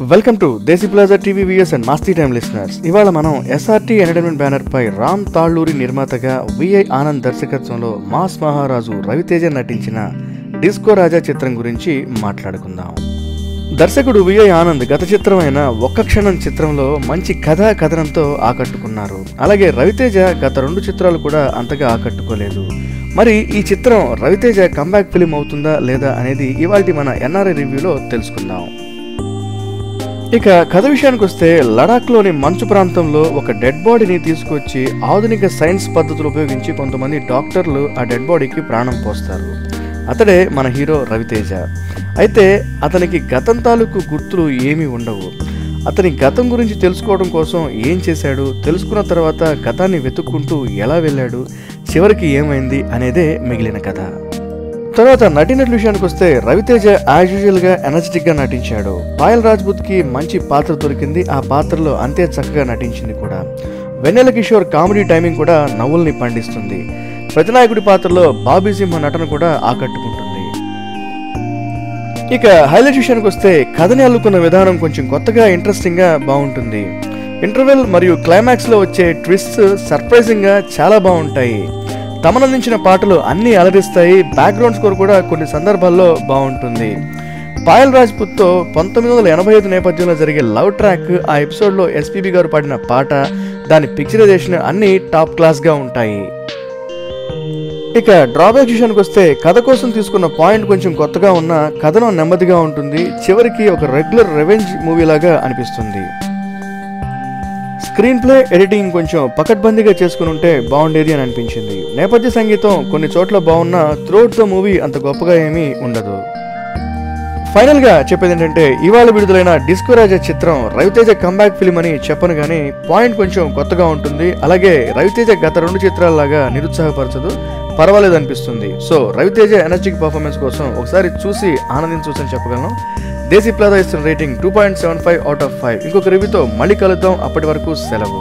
Welcome to Desi plaza TV viewers and Masti time listeners. ఇవాళ మనం SRT entertainment banner పై రామ్ తాళ్ళూరి నిర్మాతగా VI Anand దర్శకత్వంలో మాస్ మహారాజు రవితేజ నటించిన డిస్కో రాజా చిత్రం గురించి మాట్లాడుకుందాం. దర్శకుడు విఐ ఆనంద్ గత చిత్రమైన ఒక్క క్షణం చిత్రంలో మంచి కథా కథనంతో ఆకట్టుకున్నారు. అలాగే రవితేజ గత రెండు చిత్రాలు కూడా అంతగా ఆకట్టుకోలేదు. మరి ఈ చిత్రం రవితేజ కంబ్యాక్ ఫిలిం అవుతుందా లేదా అనేది ఇవాళ మన ఎన్ఆర్ఐ రివ్యూలో తెలుసుకుందాం. ఇక కథ విషయానికి వస్తే లడాఖ్లోని మంచు ప్రాంతంలో ఒక డెడ్ బాడీని తీసుకొచ్చి ఆధునిక సైన్స్ పద్ధతులు ఉపయోగించి కొంతమంది డాక్టర్లు ఆ డెడ్ బాడీకి ప్రాణం పోస్తారు. అతడే మన హీరో రవితేజ. అయితే అతనికి గతం తాలూకు గుర్తులు ఏమీ ఉండవు. అతని గతం గురించి తెలుసుకోవడం కోసం ఏం చేశాడు తెలుసుకున్న తర్వాత గతాన్ని వెతుక్కుంటూ ఎలా వెళ్ళాడు చివరికి ఏమైంది అనేదే మిగిలిన కథ. తర్వాత నటినట్ల విషయానికి వస్తే రవితేజ యాజ్ యూజువల్గా ఎనర్జెటిక్గా నటించాడు. పాయల్ రాజ్పుత్కి మంచి పాత్ర దొరికింది. ఆ పాత్రలో అంతే చక్కగా నటించింది కూడా. వెన్నెల కిషోర్ కామెడీ టైమింగ్ కూడా నవ్వుల్ని పండిస్తుంది. ప్రతినాయకుడి పాత్రలో బాబీ సింహ నటన కూడా ఆకట్టుకుంటుంది. ఇక హైలైట్ విషయానికి వస్తే కథని అల్లుకున్న విధానం కొంచెం కొత్తగా ఇంట్రెస్టింగ్గా బాగుంటుంది. ఇంటర్వెల్ మరియు క్లైమాక్స్లో వచ్చే ట్విస్ట్ సర్ప్రైజింగ్గా చాలా బాగుంటాయి. తమనందించిన పాటలు అన్నీ అలరిస్తాయి. బ్యాక్గ్రౌండ్ స్కోర్ కూడా కొన్ని సందర్భాల్లో బాగుంటుంది. పాయల్ రాజ్పుత్తో పంతొమ్మిది వందల ఎనభై ఐదు నేపథ్యంలో జరిగే లవ్ ట్రాక్ ఆ ఎపిసోడ్లో ఎస్పీబీ గారు పాడిన పాట దాని పిక్చరైజేషన్ అన్నీ టాప్ క్లాస్గా ఉంటాయి. ఇక డ్రాబ్యాక్ విషయానికి వస్తే కథ కోసం తీసుకున్న పాయింట్ కొంచెం కొత్తగా ఉన్న కథనం నెమ్మదిగా ఉంటుంది. చివరికి ఒక రెగ్యులర్ రెవెంజ్ మూవీ లాగా అనిపిస్తుంది. స్క్రీన్ ప్లే ఎడిటింగ్ కొంచెం పకడ్బందీగా చేసుకుని ఉంటే బాగుండేది అని అనిపించింది. నేపథ్య సంగీతం కొన్ని చోట్ల బాగున్నా త్రోట్ ద మూవీ అంత గొప్పగా ఏమీ ఉండదు. ఫైనల్గా చెప్పేది ఏంటంటే ఇవాళ విడుదలైన డిస్కోరాజా చిత్రం రవితేజ కంబ్యాక్ ఫిల్మ్ అని చెప్పను కానీ పాయింట్ కొంచెం కొత్తగా ఉంటుంది. అలాగే రవితేజ గత రెండు చిత్రాలలాగా నిరుత్సాహపరచదు పర్వాలేదు అనిపిస్తుంది. సో రవితేజ ఎనర్జిక్ పర్ఫార్మెన్స్ కోసం ఒకసారి చూసి ఆనందించవచ్చని చెప్పగలను. దేశీ ప్లాజా ఇస్తున్న rating two point seven five out of five ఇంకొక రివ్యూతో మళ్ళీ కలుద్దాం. అప్పటి వరకు సెలవు.